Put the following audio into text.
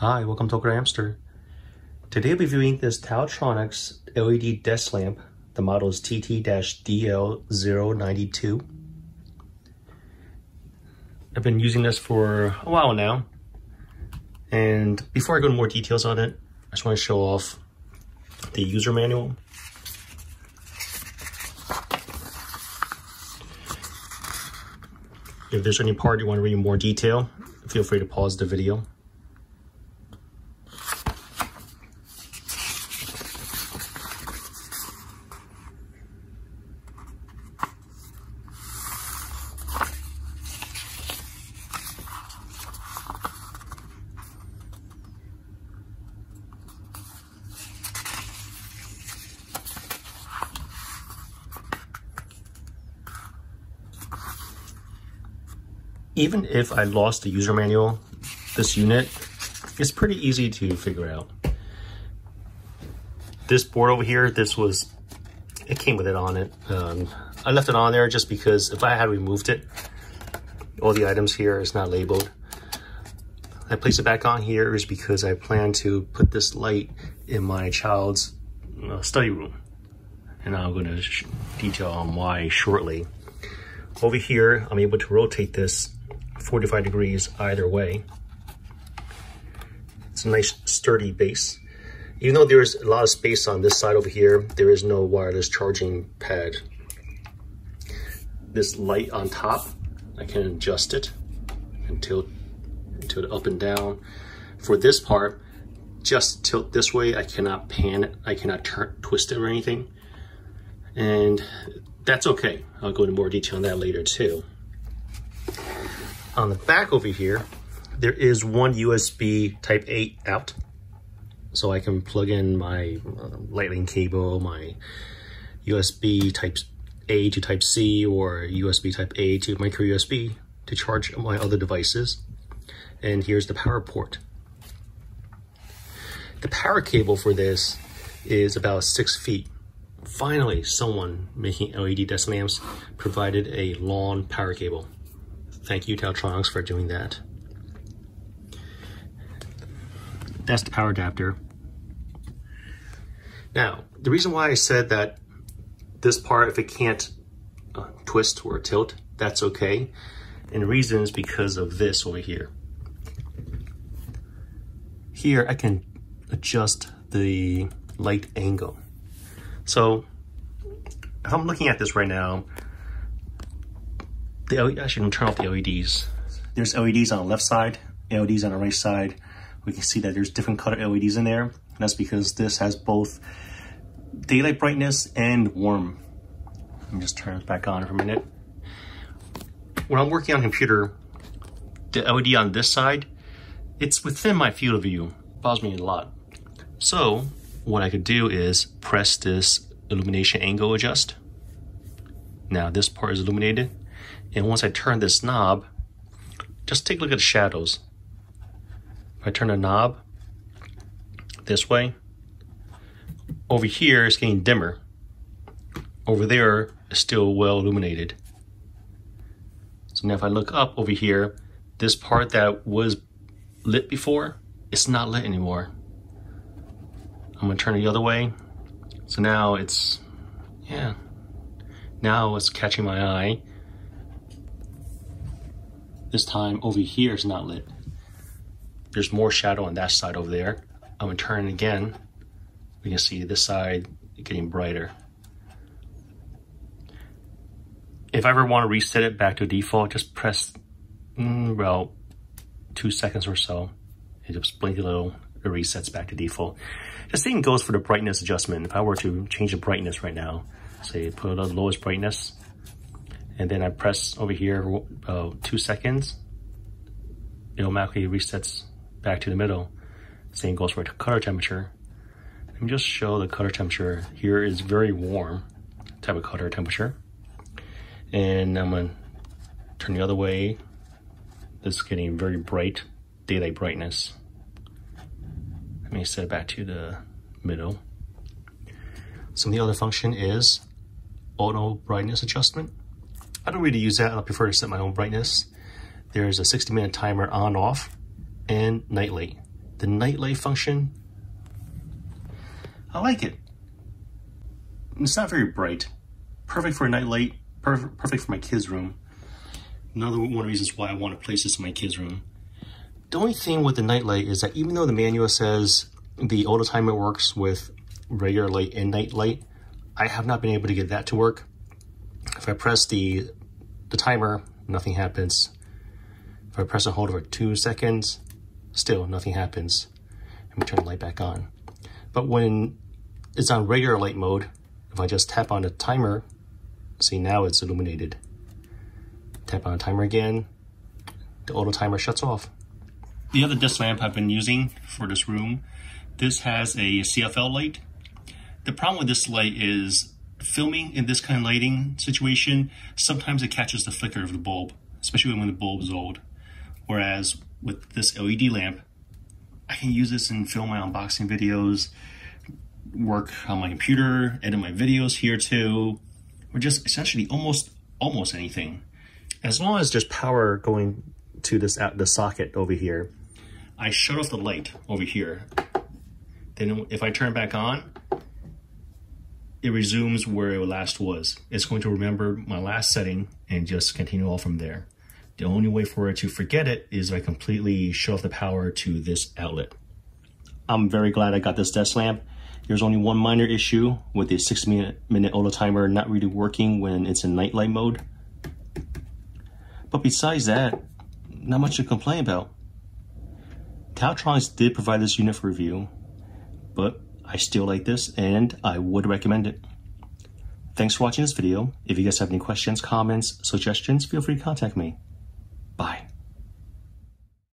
Hi, welcome to Hamster. Today I'll be viewing this Taotronics LED desk lamp. The model is TT-DL092. I've been using this for a while now. And before I go into more details on it, I just want to show off the user manual. If there's any part you want to read in more detail, feel free to pause the video. Even if I lost the user manual, this unit is pretty easy to figure out. This board over here, this was, it came with it on it. Um, I left it on there just because if I had removed it, all the items here is not labeled. I place it back on here is because I plan to put this light in my child's uh, study room. And I'm going to detail on why shortly. Over here, I'm able to rotate this 45 degrees either way. It's a nice sturdy base. Even though there's a lot of space on this side over here, there is no wireless charging pad. This light on top, I can adjust it and tilt, tilt up and down. For this part, just tilt this way. I cannot pan it. I cannot turn, twist it or anything. And that's okay. I'll go into more detail on that later too. On the back over here, there is one USB type A out. So I can plug in my uh, lightning cable, my USB type A to type C or USB type A to micro USB to charge my other devices. And here's the power port. The power cable for this is about six feet. Finally, someone making LED desk lamps provided a long power cable. Thank you, Taotronics, for doing that. That's the power adapter. Now, the reason why I said that this part, if it can't uh, twist or tilt, that's okay. And the reason is because of this over here. Here, I can adjust the light angle. So, if I'm looking at this right now, the actually I'm turn off the LEDs. There's LEDs on the left side, LEDs on the right side. We can see that there's different color LEDs in there. And that's because this has both daylight brightness and warm. Let me just turn it back on for a minute. When I'm working on computer, the LED on this side, it's within my field of view. It bothers me a lot. So what I could do is press this illumination angle adjust. Now this part is illuminated. And once I turn this knob, just take a look at the shadows. If I turn the knob this way, over here it's getting dimmer. Over there is still well illuminated. So now if I look up over here, this part that was lit before, it's not lit anymore. I'm gonna turn it the other way. So now it's, yeah, now it's catching my eye. This time over here is not lit. There's more shadow on that side over there. I'm gonna turn again. We can see this side getting brighter. If I ever want to reset it back to default, just press, mm, well, two seconds or so. It just blink a little, it resets back to default. The same goes for the brightness adjustment. If I were to change the brightness right now, say put it on the lowest brightness, and then I press over here uh, two seconds, it automatically resets back to the middle. Same goes for color temperature. Let me just show the color temperature. Here is very warm type of color temperature. And I'm gonna turn the other way. This is getting very bright daylight brightness. Let me set it back to the middle. Of the other function is auto brightness adjustment. I don't really use that. I prefer to set my own brightness. There's a 60 minute timer on off and nightly. the nightlight function, I like it. It's not very bright. Perfect for a nightlight, perfect, perfect for my kids' room. Another one of the reasons why I want to place this in my kids' room. The only thing with the nightlight is that even though the manual says the auto timer works with regular light and night light, I have not been able to get that to work. If I press the, the timer, nothing happens. If I press and hold for two seconds, still nothing happens. Let me turn the light back on. But when it's on regular light mode, if I just tap on the timer, see now it's illuminated. Tap on the timer again, the auto timer shuts off. The other desk lamp I've been using for this room, this has a CFL light. The problem with this light is filming in this kind of lighting situation, sometimes it catches the flicker of the bulb, especially when the bulb is old. Whereas with this LED lamp, I can use this and film my unboxing videos, work on my computer, edit my videos here too, or just essentially almost almost anything. As long as there's power going to this at the socket over here, I shut off the light over here. Then if I turn back on, it resumes where it last was. It's going to remember my last setting and just continue all from there. The only way for it to forget it is I completely shut off the power to this outlet. I'm very glad I got this desk lamp. There's only one minor issue with the six minute, minute auto timer not really working when it's in nightlight mode. But besides that, not much to complain about. Taotronics did provide this unit for review, but I still like this and I would recommend it. Thanks for watching this video. If you guys have any questions, comments, suggestions, feel free to contact me. Bye.